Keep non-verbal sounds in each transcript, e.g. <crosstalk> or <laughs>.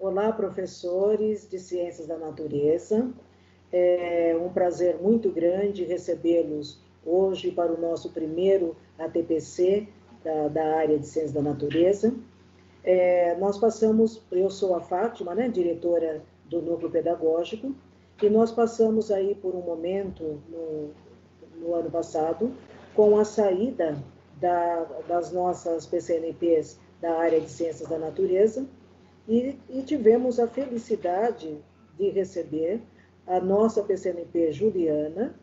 Olá, professores de Ciências da Natureza. É um prazer muito grande recebê-los hoje para o nosso primeiro ATPC da, da área de Ciências da Natureza. É, nós passamos, eu sou a Fátima, né, diretora do Núcleo Pedagógico, e nós passamos aí por um momento no, no ano passado com a saída da, das nossas PCNPs da área de Ciências da Natureza e, e tivemos a felicidade de receber a nossa PCNP Juliana,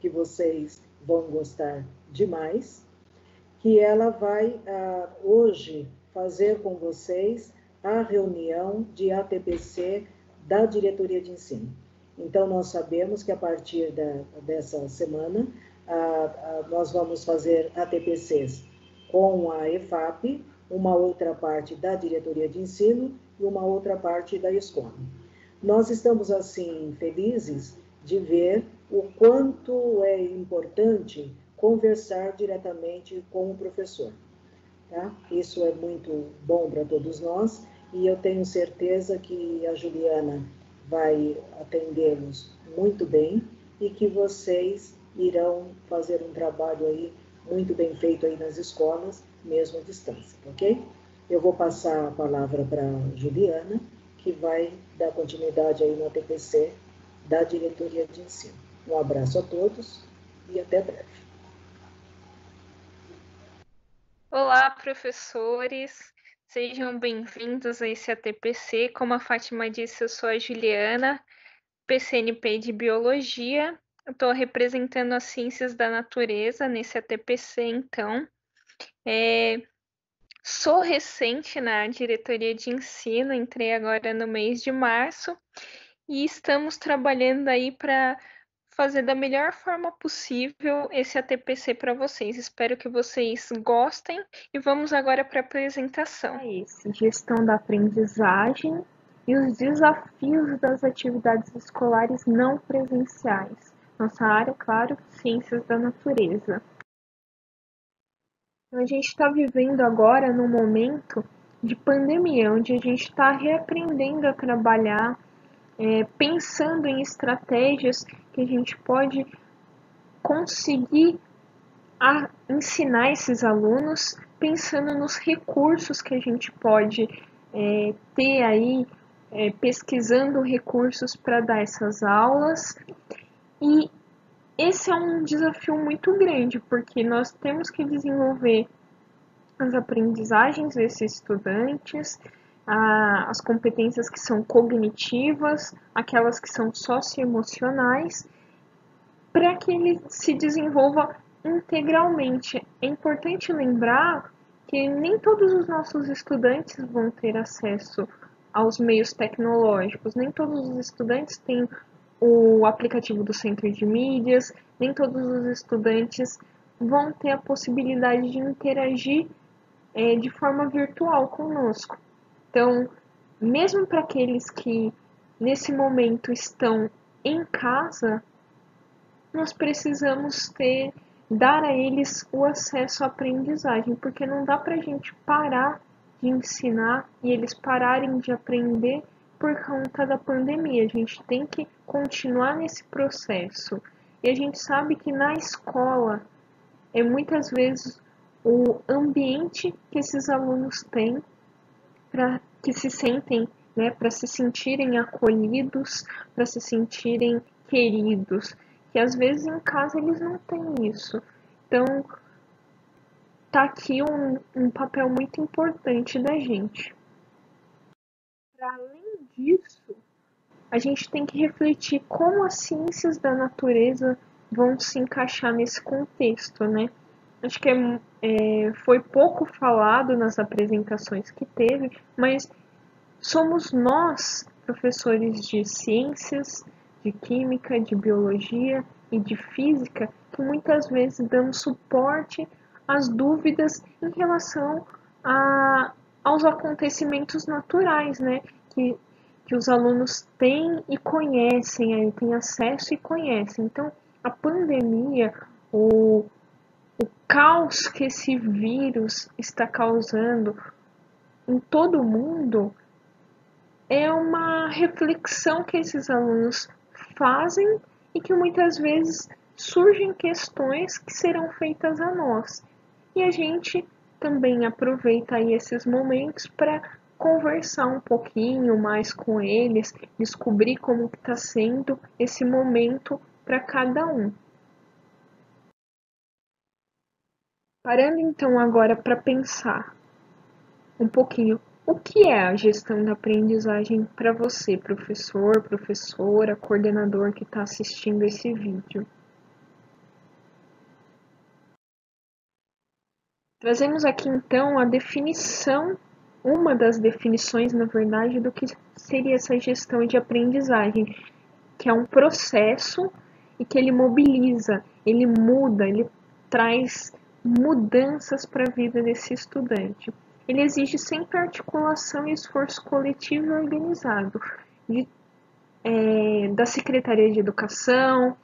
que vocês vão gostar demais, que ela vai ah, hoje fazer com vocês a reunião de ATPC da diretoria de ensino. Então, nós sabemos que a partir da, dessa semana, ah, ah, nós vamos fazer ATPCs com a EFAP, uma outra parte da diretoria de ensino e uma outra parte da escola. Nós estamos, assim, felizes de ver o quanto é importante conversar diretamente com o professor. Tá? Isso é muito bom para todos nós e eu tenho certeza que a Juliana vai atendê-los muito bem e que vocês irão fazer um trabalho aí muito bem feito aí nas escolas, mesmo à distância, ok? Eu vou passar a palavra para Juliana, que vai dar continuidade aí no TPC da Diretoria de Ensino. Um abraço a todos e até breve. Olá, professores. Sejam bem-vindos a esse ATPC. Como a Fátima disse, eu sou a Juliana, PCNP de Biologia. Estou representando as ciências da natureza nesse ATPC, então. É, Sou recente na diretoria de ensino, entrei agora no mês de março e estamos trabalhando aí para fazer da melhor forma possível esse ATPC para vocês. Espero que vocês gostem e vamos agora para a apresentação. É isso, gestão da aprendizagem e os desafios das atividades escolares não presenciais. Nossa área, claro, ciências da natureza. A gente está vivendo agora num momento de pandemia, onde a gente está reaprendendo a trabalhar, é, pensando em estratégias que a gente pode conseguir a ensinar esses alunos, pensando nos recursos que a gente pode é, ter aí, é, pesquisando recursos para dar essas aulas. E esse é um desafio muito grande, porque nós temos que desenvolver as aprendizagens desses estudantes, as competências que são cognitivas, aquelas que são socioemocionais, para que ele se desenvolva integralmente. É importante lembrar que nem todos os nossos estudantes vão ter acesso aos meios tecnológicos, nem todos os estudantes têm o aplicativo do centro de mídias, nem todos os estudantes vão ter a possibilidade de interagir é, de forma virtual conosco. Então, mesmo para aqueles que nesse momento estão em casa, nós precisamos ter dar a eles o acesso à aprendizagem, porque não dá para a gente parar de ensinar e eles pararem de aprender por conta da pandemia. A gente tem que continuar nesse processo. E a gente sabe que na escola é muitas vezes o ambiente que esses alunos têm para que se sentem, né, para se sentirem acolhidos, para se sentirem queridos, que às vezes em casa eles não têm isso. Então, tá aqui um, um papel muito importante da gente. Para além disso, a gente tem que refletir como as ciências da natureza vão se encaixar nesse contexto, né? Acho que é, é, foi pouco falado nas apresentações que teve, mas somos nós, professores de ciências, de química, de biologia e de física, que muitas vezes damos suporte às dúvidas em relação a, aos acontecimentos naturais, né? Que, que os alunos têm e conhecem, aí, têm acesso e conhecem. Então, a pandemia, o, o caos que esse vírus está causando em todo o mundo é uma reflexão que esses alunos fazem e que muitas vezes surgem questões que serão feitas a nós. E a gente também aproveita aí esses momentos para conversar um pouquinho mais com eles, descobrir como está sendo esse momento para cada um. Parando então agora para pensar um pouquinho o que é a gestão da aprendizagem para você, professor, professora, coordenador que está assistindo esse vídeo? Trazemos aqui então a definição, uma das definições, na verdade, do que seria essa gestão de aprendizagem, que é um processo e que ele mobiliza, ele muda, ele traz mudanças para a vida desse estudante. Ele exige sempre articulação e esforço coletivo e organizado de, é, da Secretaria de Educação,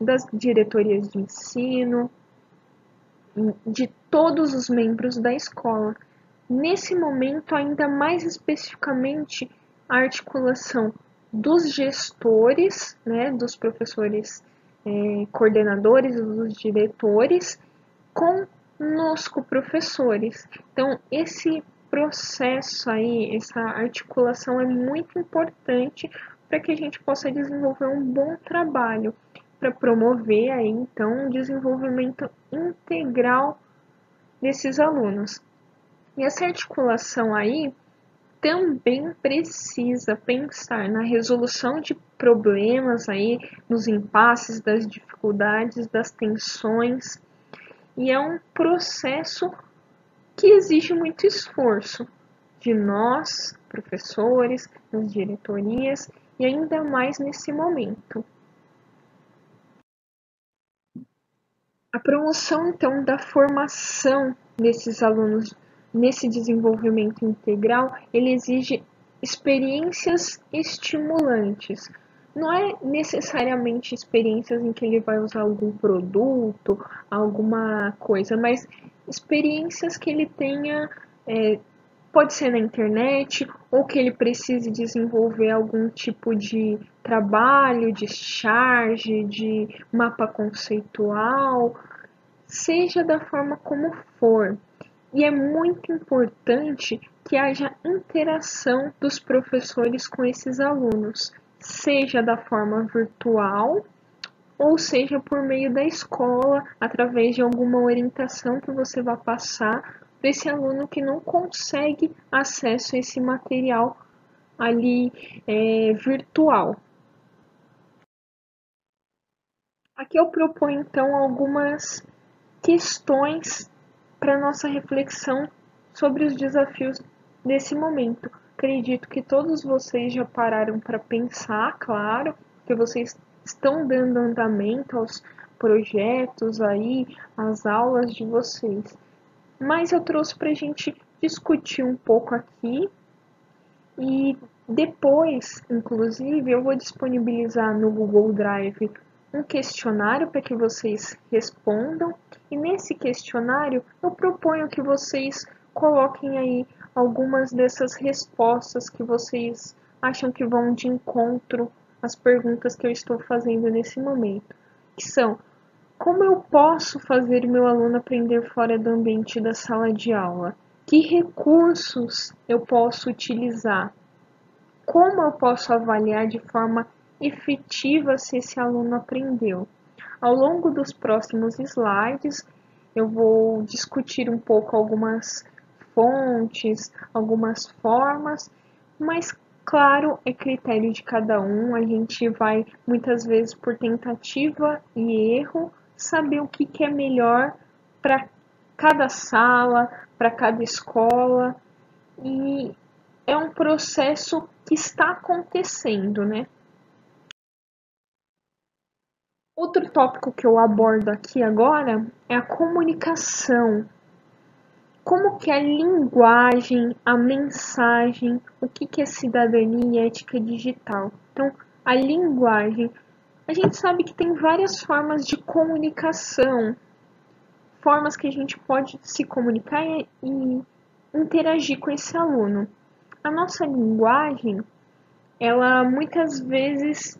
das diretorias de ensino, de todos os membros da escola. Nesse momento, ainda mais especificamente, a articulação dos gestores, né, dos professores é, coordenadores, dos diretores, com professores. Então, esse processo aí, essa articulação é muito importante para que a gente possa desenvolver um bom trabalho para promover aí então um desenvolvimento integral desses alunos. E essa articulação aí também precisa pensar na resolução de problemas aí, nos impasses, das dificuldades, das tensões e é um processo que exige muito esforço de nós, professores, das diretorias e ainda mais nesse momento. A promoção então da formação desses alunos nesse desenvolvimento integral, ele exige experiências estimulantes, não é necessariamente experiências em que ele vai usar algum produto, alguma coisa, mas experiências que ele tenha, é, pode ser na internet, ou que ele precise desenvolver algum tipo de trabalho, de charge, de mapa conceitual, seja da forma como for. E é muito importante que haja interação dos professores com esses alunos seja da forma virtual ou seja por meio da escola, através de alguma orientação que você vai passar para esse aluno que não consegue acesso a esse material ali é, virtual. Aqui eu proponho então algumas questões para nossa reflexão sobre os desafios desse momento acredito que todos vocês já pararam para pensar, claro, que vocês estão dando andamento aos projetos aí, às aulas de vocês. Mas eu trouxe para a gente discutir um pouco aqui e depois, inclusive, eu vou disponibilizar no Google Drive um questionário para que vocês respondam e nesse questionário eu proponho que vocês coloquem aí algumas dessas respostas que vocês acham que vão de encontro às perguntas que eu estou fazendo nesse momento, que são: como eu posso fazer meu aluno aprender fora do ambiente da sala de aula? Que recursos eu posso utilizar? Como eu posso avaliar de forma efetiva se esse aluno aprendeu? Ao longo dos próximos slides, eu vou discutir um pouco algumas fontes, algumas formas, mas claro, é critério de cada um. A gente vai muitas vezes por tentativa e erro saber o que, que é melhor para cada sala, para cada escola e é um processo que está acontecendo, né? Outro tópico que eu abordo aqui agora é a comunicação como que a linguagem, a mensagem, o que, que é cidadania e ética digital. Então, a linguagem, a gente sabe que tem várias formas de comunicação, formas que a gente pode se comunicar e, e interagir com esse aluno. A nossa linguagem, ela muitas vezes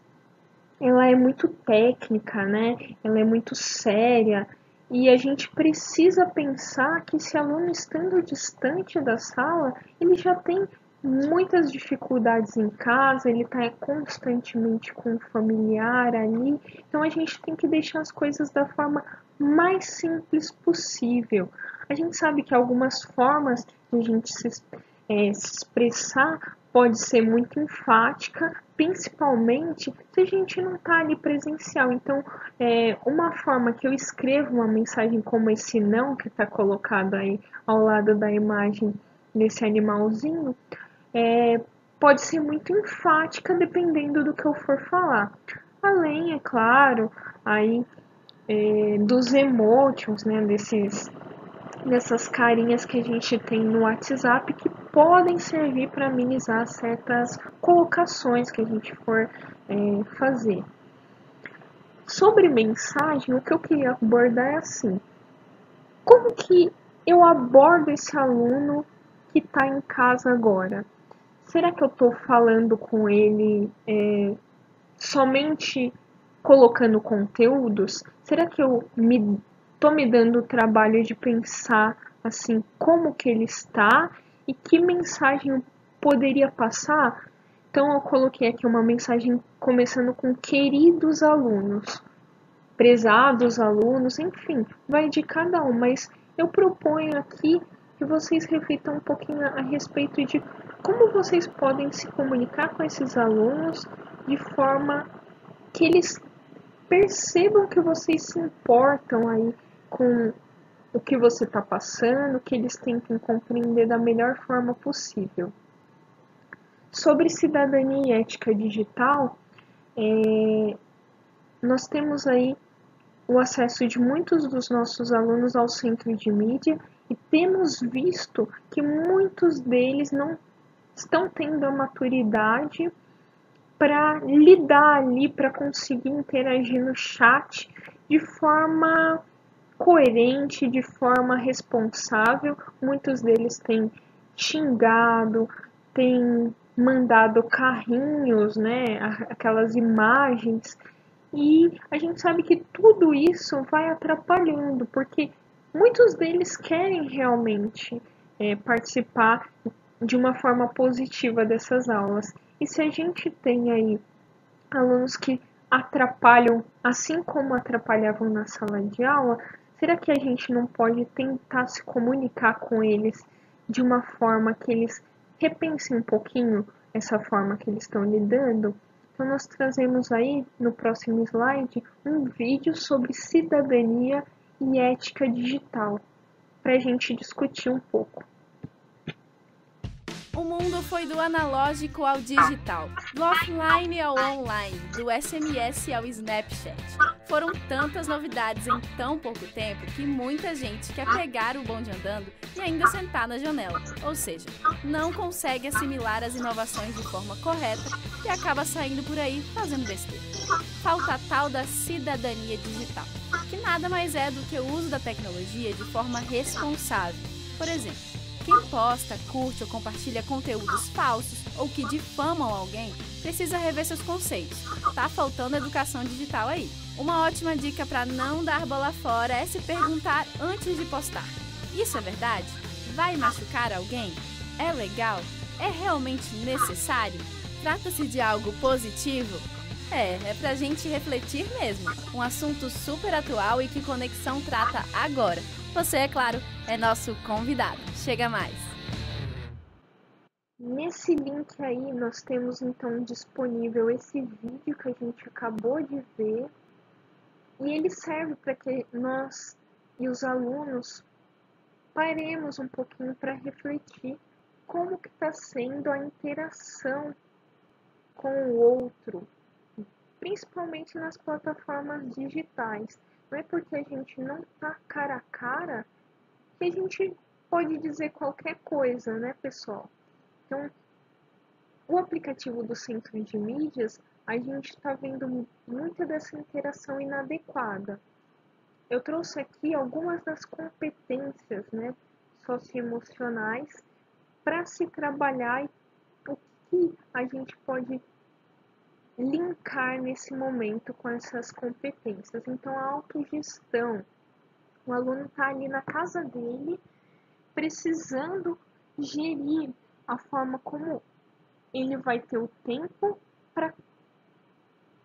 ela é muito técnica, né? Ela é muito séria e a gente precisa pensar que esse aluno estando distante da sala, ele já tem muitas dificuldades em casa, ele está constantemente com o familiar ali, então a gente tem que deixar as coisas da forma mais simples possível. A gente sabe que algumas formas de a gente se, é, se expressar pode ser muito enfática, principalmente se a gente não está ali presencial. Então, é, uma forma que eu escrevo uma mensagem como esse não que está colocado aí ao lado da imagem desse animalzinho, é, pode ser muito enfática dependendo do que eu for falar. Além, é claro, aí é, dos emotions, né, desses dessas carinhas que a gente tem no WhatsApp que podem servir para amenizar certas colocações que a gente for é, fazer. Sobre mensagem, o que eu queria abordar é assim: como que eu abordo esse aluno que está em casa agora? Será que eu estou falando com ele é, somente colocando conteúdos? Será que eu me estou me dando o trabalho de pensar assim como que ele está e que mensagem eu poderia passar. Então eu coloquei aqui uma mensagem começando com queridos alunos, prezados alunos, enfim, vai de cada um, mas eu proponho aqui que vocês reflitam um pouquinho a respeito de como vocês podem se comunicar com esses alunos de forma que eles percebam que vocês se importam aí com o que você está passando, que eles tentem compreender da melhor forma possível. Sobre cidadania e ética digital, é, nós temos aí o acesso de muitos dos nossos alunos ao centro de mídia e temos visto que muitos deles não estão tendo a maturidade para lidar ali, para conseguir interagir no chat de forma coerente, de forma responsável. Muitos deles têm xingado, têm mandado carrinhos, né, aquelas imagens. E a gente sabe que tudo isso vai atrapalhando, porque muitos deles querem realmente é, participar de uma forma positiva dessas aulas. E se a gente tem aí alunos que atrapalham, assim como atrapalhavam na sala de aula, será que a gente não pode tentar se comunicar com eles de uma forma que eles repensem um pouquinho essa forma que eles estão lidando? Então, nós trazemos aí no próximo slide um vídeo sobre cidadania e ética digital para a gente discutir um pouco. O mundo foi do analógico ao digital, do offline ao online, do SMS ao Snapchat. Foram tantas novidades em tão pouco tempo que muita gente quer pegar o bonde andando e ainda sentar na janela, ou seja, não consegue assimilar as inovações de forma correta e acaba saindo por aí fazendo besteira. Falta a tal da cidadania digital, que nada mais é do que o uso da tecnologia de forma responsável. Por exemplo, quem posta, curte ou compartilha conteúdos falsos ou que difamam alguém precisa rever seus conceitos. Tá faltando educação digital aí. Uma ótima dica para não dar bola fora é se perguntar antes de postar. Isso é verdade? Vai machucar alguém? É legal? É realmente necessário? Trata-se de algo positivo? É, é pra gente refletir mesmo. Um assunto super atual e que Conexão trata agora. Você, é claro, é nosso convidado. Chega mais! Nesse link aí nós temos então disponível esse vídeo que a gente acabou de ver e ele serve para que nós e os alunos paremos um pouquinho para refletir como que está sendo a interação com o outro, principalmente nas plataformas digitais. Não é porque a gente não está cara a cara que a gente pode dizer qualquer coisa, né, pessoal? Então, o aplicativo do centro de mídias, a gente está vendo muita dessa interação inadequada. Eu trouxe aqui algumas das competências né, socioemocionais para se trabalhar e o que a gente pode linkar nesse momento com essas competências. Então, a autogestão. O aluno está ali na casa dele, precisando gerir a forma como ele vai ter o tempo para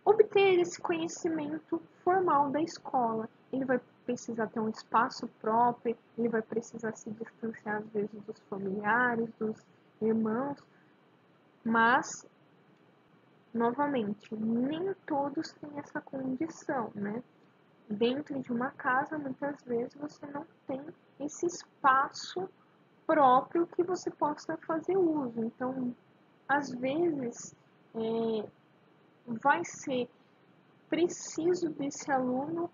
obter esse conhecimento formal da escola. Ele vai precisar ter um espaço próprio, ele vai precisar se distanciar às vezes dos familiares, dos irmãos, mas novamente, nem todos têm essa condição, né? Dentro de uma casa, muitas vezes você não tem esse espaço próprio que você possa fazer uso. Então, às vezes, é, vai ser preciso desse aluno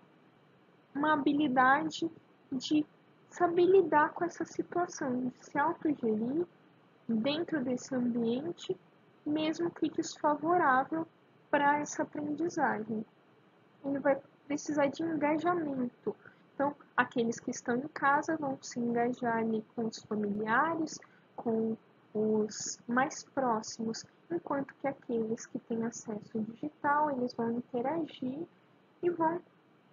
uma habilidade de saber lidar com essa situação, de se autogerir dentro desse ambiente mesmo que desfavorável para essa aprendizagem. Ele vai precisar de engajamento. Então, aqueles que estão em casa vão se engajar ali com os familiares, com os mais próximos, enquanto que aqueles que têm acesso digital, eles vão interagir e vão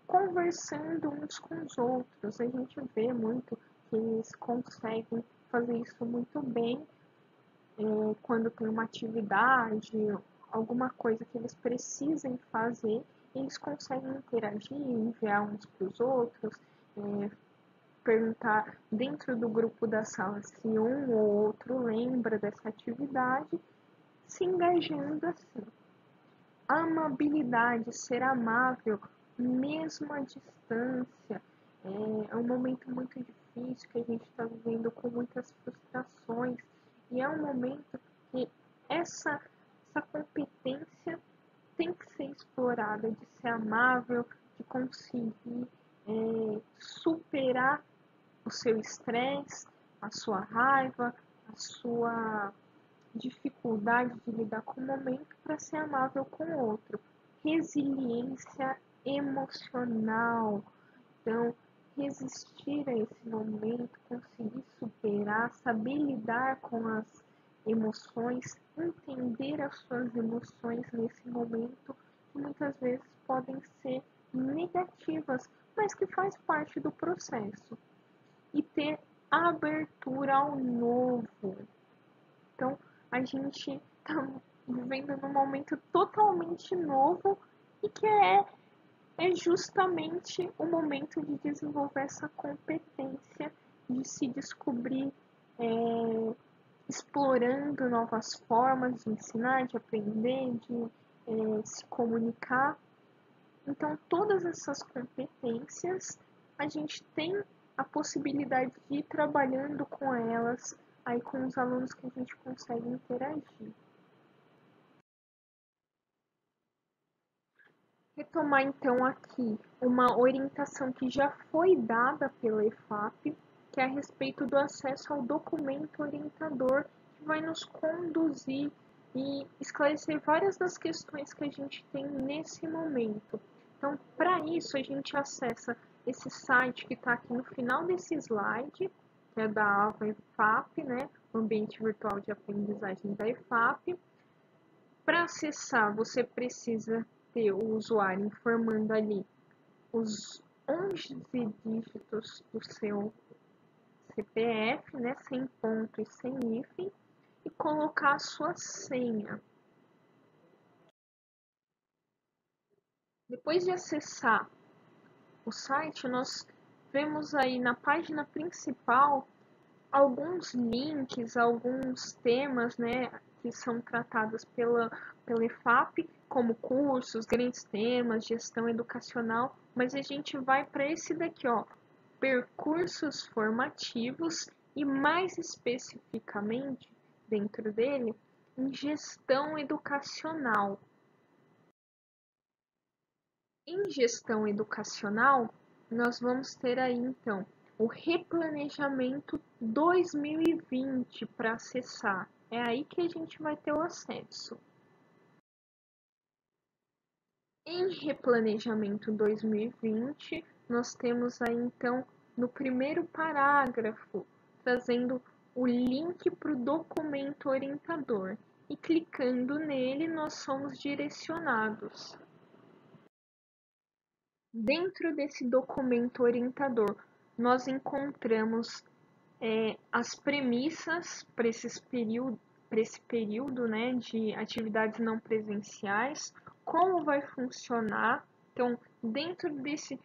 conversando uns com os outros. A gente vê muito que eles conseguem fazer isso muito bem é, quando tem uma atividade, alguma coisa que eles precisem fazer, eles conseguem interagir, enviar uns para os outros, é, perguntar dentro do grupo da sala se um ou outro lembra dessa atividade, se engajando assim. Amabilidade, ser amável, mesmo à distância, é, é um momento muito difícil que a gente está vivendo com muitas frustrações e é um momento que essa, essa competência tem que ser explorada, de ser amável, de conseguir é, superar o seu estresse, a sua raiva, a sua dificuldade de lidar com o momento para ser amável com o outro. Resiliência emocional. Então, resistir a esse momento, conseguir superar, saber lidar com as emoções, entender as suas emoções nesse momento, que muitas vezes podem ser negativas, mas que faz parte do processo. E ter abertura ao novo. Então, a gente está vivendo num momento totalmente novo e que é é justamente o momento de desenvolver essa competência de se descobrir é, explorando novas formas de ensinar, de aprender, de é, se comunicar. Então, todas essas competências a gente tem a possibilidade de ir trabalhando com elas aí com os alunos que a gente consegue interagir. Retomar então aqui uma orientação que já foi dada pela EFAP, que é a respeito do acesso ao documento orientador, que vai nos conduzir e esclarecer várias das questões que a gente tem nesse momento. Então, para isso, a gente acessa esse site que está aqui no final desse slide, que é da AVA EFAP, né? O Ambiente Virtual de Aprendizagem da EFAP. Para acessar, você precisa ter o usuário informando ali os 11 dígitos do seu CPF, né, sem ponto e sem hífen, e colocar a sua senha. Depois de acessar o site, nós vemos aí na página principal alguns links, alguns temas, né, que são tratados pela, pela EFAP, como cursos, grandes temas, gestão educacional, mas a gente vai para esse daqui, ó, percursos formativos e mais especificamente dentro dele em gestão educacional. Em gestão educacional, nós vamos ter aí então o replanejamento 2020 para acessar. É aí que a gente vai ter o acesso. Em replanejamento 2020, nós temos aí então no primeiro parágrafo trazendo o link para o documento orientador. e clicando nele nós somos direcionados. Dentro desse documento orientador, nós encontramos é, as premissas para esse período, esse período né, de atividades não presenciais, como vai funcionar. Então, dentro desse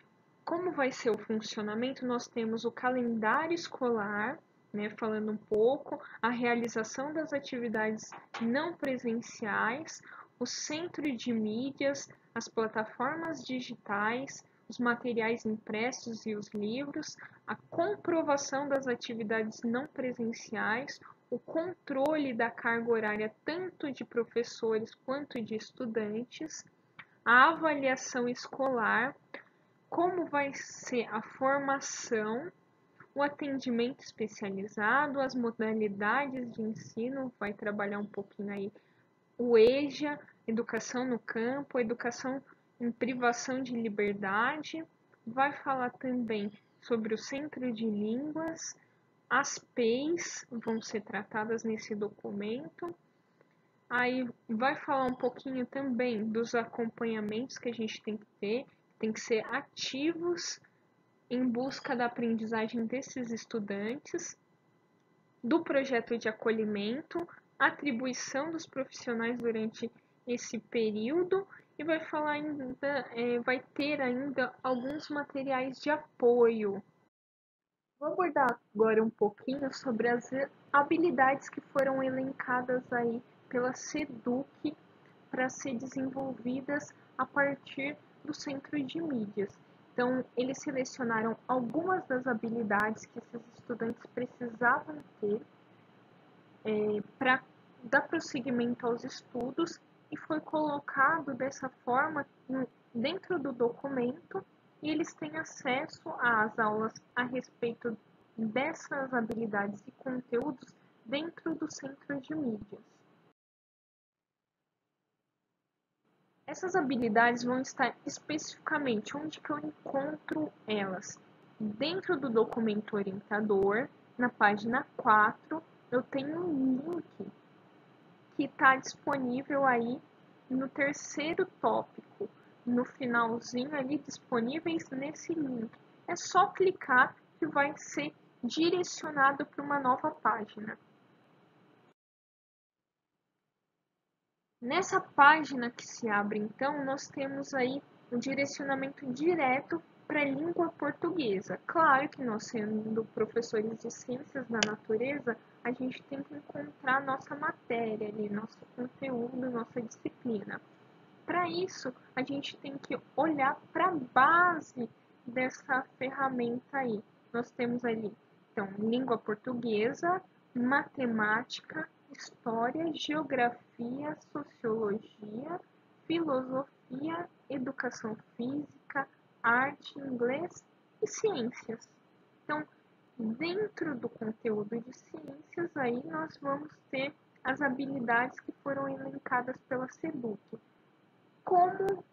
como vai ser o funcionamento, nós temos o calendário escolar, né, falando um pouco, a realização das atividades não presenciais, o centro de mídias, as plataformas digitais, os materiais impressos e os livros, a comprovação das atividades não presenciais, o controle da carga horária tanto de professores quanto de estudantes, a avaliação escolar, como vai ser a formação, o atendimento especializado, as modalidades de ensino, vai trabalhar um pouquinho aí o EJA, educação no campo, educação em privação de liberdade, vai falar também sobre o Centro de Línguas, as PEIs vão ser tratadas nesse documento. Aí vai falar um pouquinho também dos acompanhamentos que a gente tem que ter, tem que ser ativos em busca da aprendizagem desses estudantes, do projeto de acolhimento, atribuição dos profissionais durante esse período e vai falar ainda, é, vai ter ainda alguns materiais de apoio. Vou abordar agora um pouquinho sobre as habilidades que foram elencadas aí pela SEDUC para ser desenvolvidas a partir do centro de mídias. Então, eles selecionaram algumas das habilidades que esses estudantes precisavam ter é, para dar prosseguimento aos estudos e foi colocado dessa forma dentro do documento e eles têm acesso às aulas a respeito dessas habilidades e conteúdos dentro do centro de mídias. Essas habilidades vão estar especificamente onde que eu encontro elas. Dentro do documento orientador, na página 4, eu tenho um link que está disponível aí no terceiro tópico, no finalzinho ali disponíveis nesse link. É só clicar que vai ser direcionado para uma nova página. Nessa página que se abre, então, nós temos aí um direcionamento direto para a língua portuguesa. Claro que nós, sendo professores de ciências da natureza, a gente tem que encontrar nossa matéria ali, nosso conteúdo, nossa disciplina. Para isso, a gente tem que olhar para a base dessa ferramenta aí. Nós temos ali, então, língua portuguesa, matemática, história, geografia, sociologia, filosofia, educação física, arte, inglês e ciências. Então, dentro do conteúdo de ciências, aí nós vamos ter as habilidades que foram elencadas pela SEDUC. Como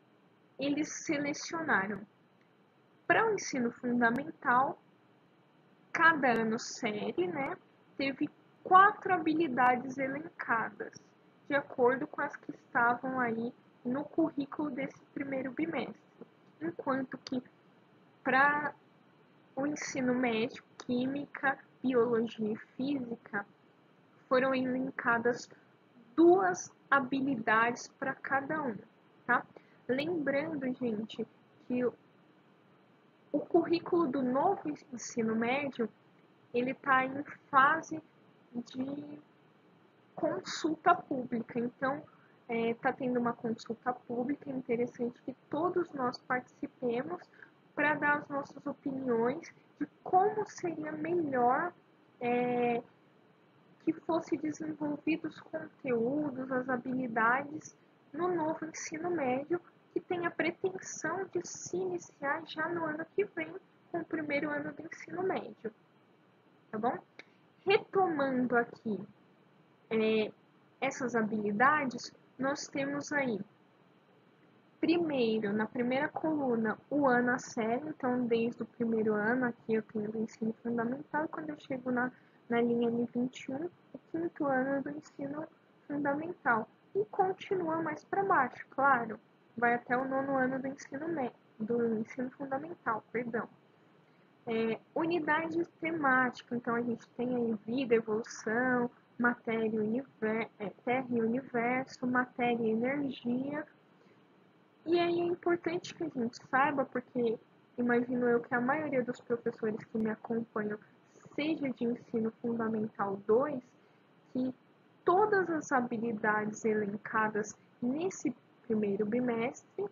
eles selecionaram? Para o ensino fundamental, cada ano série, né, teve quatro habilidades elencadas, de acordo com as que estavam aí no currículo desse primeiro bimestre enquanto que para o ensino médio, química, biologia e física foram elencadas duas habilidades para cada um, tá? Lembrando, gente, que o currículo do novo ensino médio ele está em fase de consulta pública, então está é, tendo uma consulta pública, é interessante que todos nós participemos para dar as nossas opiniões de como seria melhor é, que fosse desenvolvidos os conteúdos, as habilidades no novo ensino médio, que tem a pretensão de se iniciar já no ano que vem, com o primeiro ano do ensino médio. Tá bom? Retomando aqui é, essas habilidades, nós temos aí, primeiro, na primeira coluna, o ano a sério, então desde o primeiro ano, aqui eu tenho do ensino fundamental, quando eu chego na, na linha N21, o quinto ano do ensino fundamental e continua mais para baixo, claro, vai até o nono ano do ensino do ensino fundamental, perdão. É, unidades temáticas, então a gente tem aí vida, evolução, matéria, é, terra e universo, matéria e energia. E aí é importante que a gente saiba, porque imagino eu que a maioria dos professores que me acompanham seja de ensino fundamental 2, que todas as habilidades elencadas nesse primeiro bimestre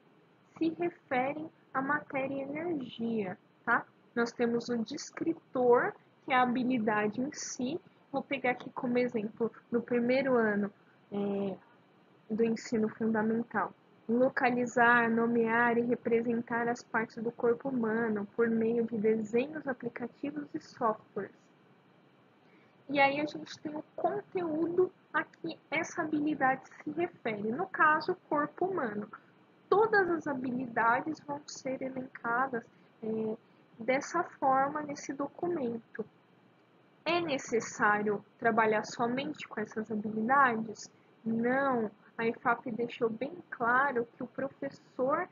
se referem à matéria e energia, tá? Nós temos o descritor, que é a habilidade em si. Vou pegar aqui como exemplo, no primeiro ano é, do ensino fundamental. Localizar, nomear e representar as partes do corpo humano por meio de desenhos, aplicativos e softwares. E aí a gente tem o conteúdo a que essa habilidade se refere. No caso, corpo humano. Todas as habilidades vão ser elencadas é, dessa forma nesse documento. É necessário trabalhar somente com essas habilidades? Não. A IFAP deixou bem claro que o professor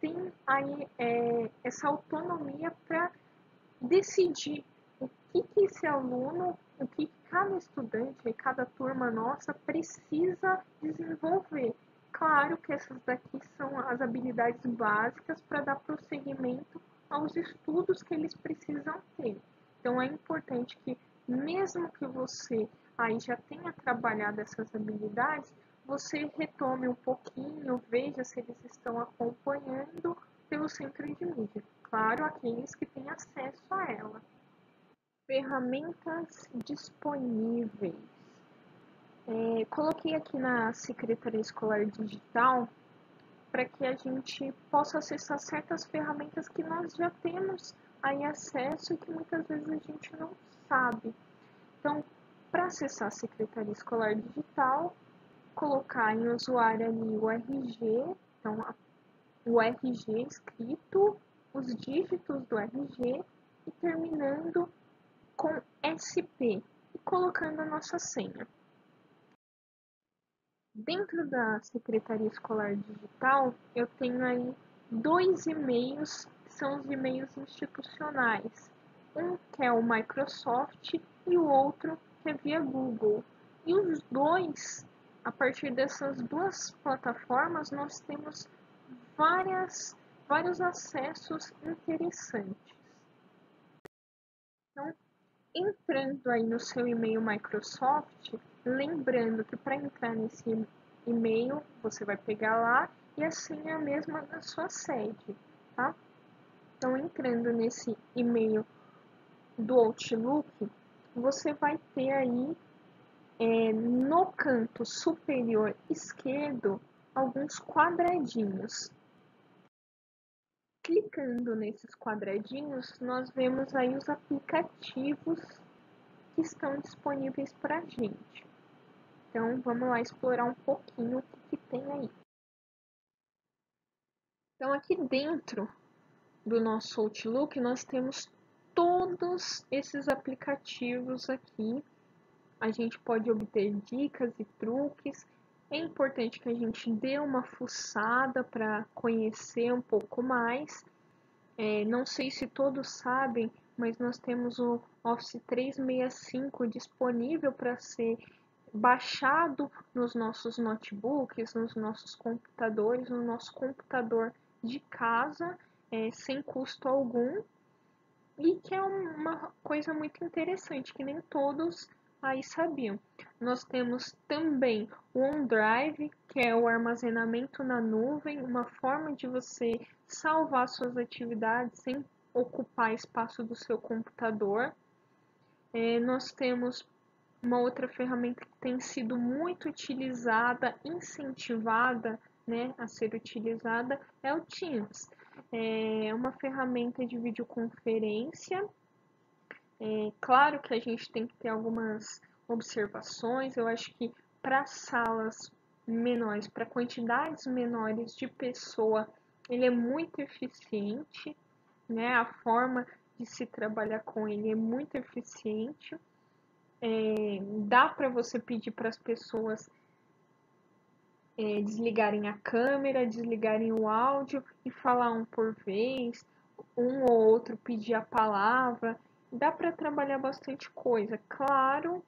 tem aí é, essa autonomia para decidir o que, que esse aluno, o que cada estudante e cada turma nossa precisa desenvolver. Claro que essas daqui são as habilidades básicas para dar prosseguimento aos estudos que eles precisam ter. Então é importante que mesmo que você aí já tenha trabalhado essas habilidades, você retome um pouquinho, veja se eles estão acompanhando pelo centro de mídia. Claro, aqueles que têm acesso a ela. Ferramentas disponíveis. É, coloquei aqui na Secretaria Escolar Digital para que a gente possa acessar certas ferramentas que nós já temos aí acesso e que muitas vezes a gente não sabe. Então, para acessar a Secretaria Escolar Digital, colocar em usuário ali o RG, então o RG escrito, os dígitos do RG e terminando com SP e colocando a nossa senha. Dentro da Secretaria Escolar Digital, eu tenho aí dois e-mails, que são os e-mails institucionais. Um que é o Microsoft e o outro que é via Google. E os dois, a partir dessas duas plataformas, nós temos várias, vários acessos interessantes. Então, entrando aí no seu e-mail Microsoft, lembrando que para entrar nesse e-mail, você vai pegar lá e a senha é a mesma da sua sede, tá? Então, entrando nesse e-mail do Outlook, você vai ter aí é, no canto superior esquerdo alguns quadradinhos clicando nesses quadradinhos, nós vemos aí os aplicativos que estão disponíveis para a gente. Então, vamos lá explorar um pouquinho o que, que tem aí. Então, aqui dentro do nosso Outlook, nós temos todos esses aplicativos aqui. A gente pode obter dicas e truques é importante que a gente dê uma fuçada para conhecer um pouco mais. É, não sei se todos sabem, mas nós temos o Office 365 disponível para ser baixado nos nossos notebooks, nos nossos computadores, no nosso computador de casa, é, sem custo algum. E que é uma coisa muito interessante, que nem todos aí sabiam. Nós temos também o OneDrive, que é o armazenamento na nuvem, uma forma de você salvar suas atividades sem ocupar espaço do seu computador. É, nós temos uma outra ferramenta que tem sido muito utilizada, incentivada né, a ser utilizada, é o Teams. É uma ferramenta de videoconferência é, claro que a gente tem que ter algumas observações. Eu acho que para salas menores, para quantidades menores de pessoa, ele é muito eficiente, né? A forma de se trabalhar com ele é muito eficiente. É, dá para você pedir para as pessoas é, desligarem a câmera, desligarem o áudio e falar um por vez, um ou outro pedir a palavra. Dá para trabalhar bastante coisa. Claro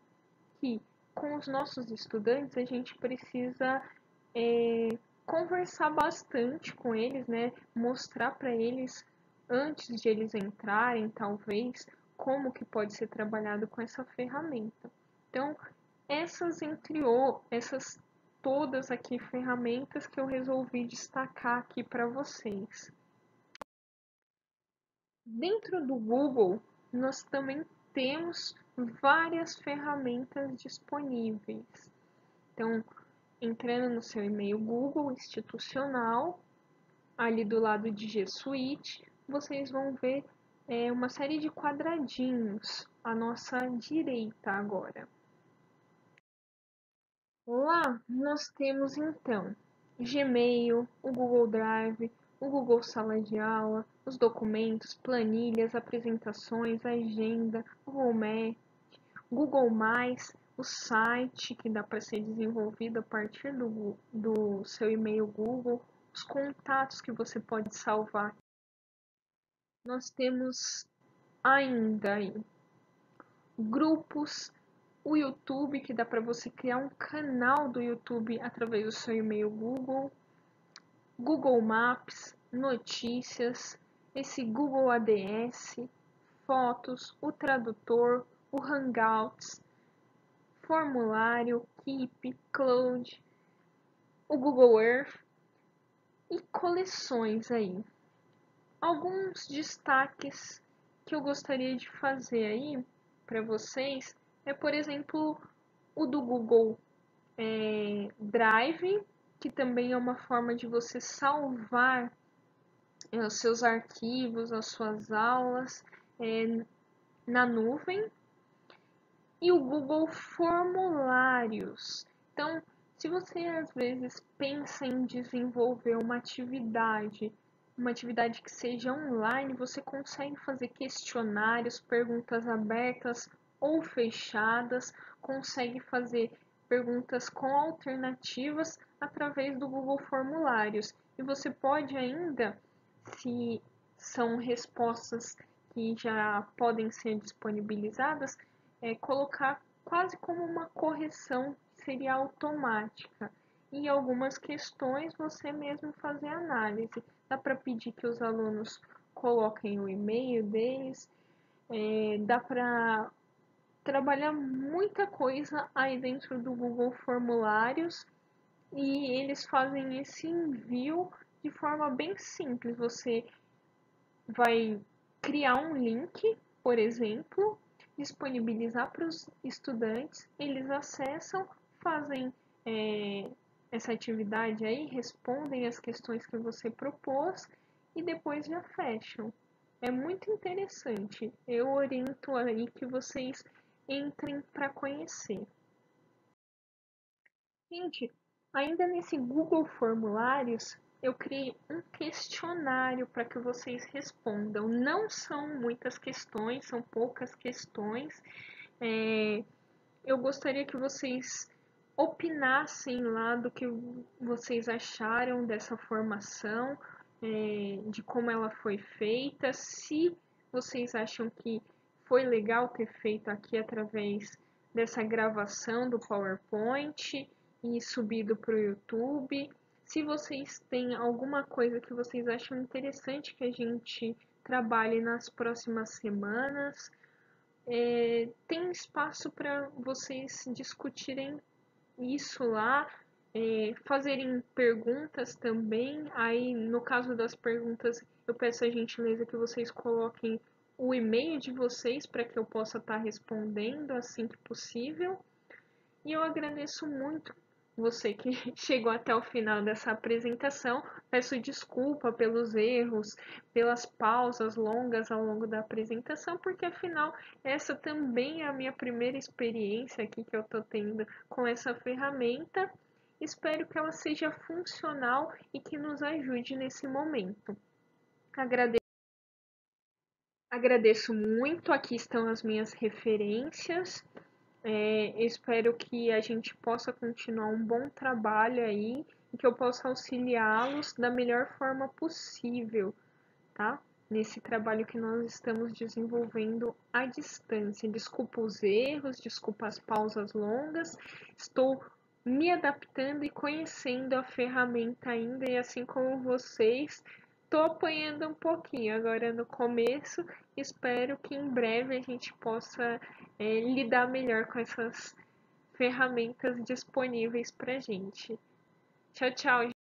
que com os nossos estudantes a gente precisa é, conversar bastante com eles, né? Mostrar para eles antes de eles entrarem, talvez, como que pode ser trabalhado com essa ferramenta. Então, essas entre essas todas aqui ferramentas que eu resolvi destacar aqui para vocês. Dentro do Google, nós também temos várias ferramentas disponíveis. Então, entrando no seu e-mail Google institucional, ali do lado de G Suite, vocês vão ver é, uma série de quadradinhos à nossa direita agora. Lá nós temos então Gmail, o Google Drive, o Google Sala de Aula, os documentos, planilhas, apresentações, agenda, Google Meet, Google+, o site que dá para ser desenvolvido a partir do, do seu e-mail Google, os contatos que você pode salvar. Nós temos ainda aí grupos, o YouTube, que dá para você criar um canal do YouTube através do seu e-mail Google, Google Maps, notícias, esse Google ADS, fotos, o tradutor, o Hangouts, formulário, Keep, Cloud, o Google Earth e coleções aí. Alguns destaques que eu gostaria de fazer aí para vocês é, por exemplo, o do Google é, Drive, que também é uma forma de você salvar é, os seus arquivos, as suas aulas é, na nuvem. E o Google Formulários. Então, se você às vezes pensa em desenvolver uma atividade, uma atividade que seja online, você consegue fazer questionários, perguntas abertas ou fechadas, consegue fazer perguntas com alternativas através do Google Formulários. E você pode ainda, se são respostas que já podem ser disponibilizadas, é, colocar quase como uma correção, seria automática. E algumas questões você mesmo fazer análise. Dá para pedir que os alunos coloquem o e-mail deles, é, dá para trabalhar muita coisa aí dentro do Google Formulários e eles fazem esse envio de forma bem simples. Você vai criar um link, por exemplo, disponibilizar para os estudantes, eles acessam, fazem é, essa atividade aí, respondem as questões que você propôs e depois já fecham. É muito interessante. Eu oriento aí que vocês entrem para conhecer. Gente, ainda nesse Google Formulários, eu criei um questionário para que vocês respondam. Não são muitas questões, são poucas questões. É, eu gostaria que vocês opinassem lá do que vocês acharam dessa formação, é, de como ela foi feita, se vocês acham que foi legal ter feito aqui através dessa gravação do PowerPoint e subido para o YouTube. Se vocês têm alguma coisa que vocês acham interessante que a gente trabalhe nas próximas semanas, é, tem espaço para vocês discutirem isso lá, é, fazerem perguntas também. Aí, no caso das perguntas, eu peço a gentileza que vocês coloquem o e-mail de vocês para que eu possa estar tá respondendo assim que possível. E eu agradeço muito você que <laughs> chegou até o final dessa apresentação. Peço desculpa pelos erros, pelas pausas longas ao longo da apresentação, porque afinal essa também é a minha primeira experiência aqui que eu estou tendo com essa ferramenta. Espero que ela seja funcional e que nos ajude nesse momento. Agradeço Agradeço muito, aqui estão as minhas referências. É, espero que a gente possa continuar um bom trabalho aí e que eu possa auxiliá-los da melhor forma possível, tá? Nesse trabalho que nós estamos desenvolvendo à distância. Desculpa os erros, desculpa as pausas longas, estou me adaptando e conhecendo a ferramenta ainda, e assim como vocês, estou apanhando um pouquinho agora no começo. Espero que em breve a gente possa é, lidar melhor com essas ferramentas disponíveis para gente. Tchau, tchau.